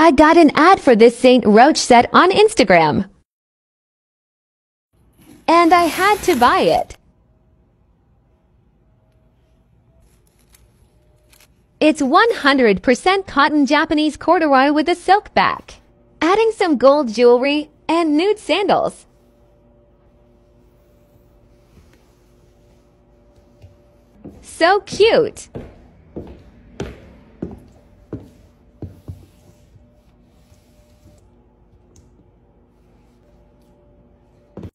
I got an ad for this St. Roche set on Instagram. And I had to buy it. It's 100% cotton Japanese corduroy with a silk back. Adding some gold jewelry and nude sandals. So cute!